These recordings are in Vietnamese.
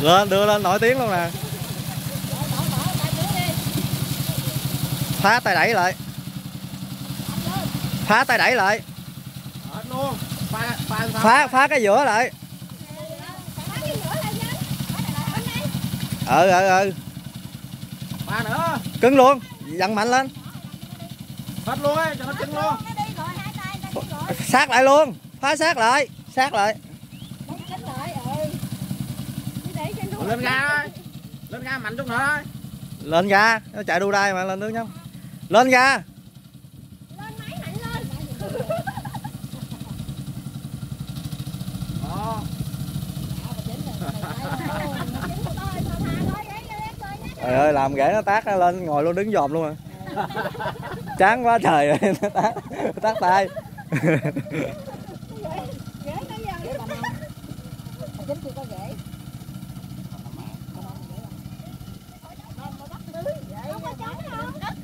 lên đưa lên nổi tiếng luôn nè. Phá tay đẩy lại. Phá tay đẩy lại. Phá phá cái giữa lại. Ừ ừ ừ. Pha nữa. cứng luôn. Dặn mạnh lên. Hết luôn ấy, cho nó cứng luôn. sát lại luôn. Phá sát lại. Sát lại Lên ga thôi. Lên ga mạnh chút nữa thôi. lên ga nó chạy đu đai mà lên nước nhau lên ga. Đó. trời ơi làm ghẻ nó tác nó lên ngồi luôn đứng dòm luôn à. Chán quá trời ơi nó tác tác tay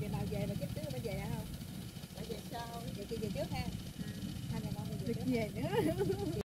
ga lại đây. cái ruộng này là thông thông hết phải không về nữa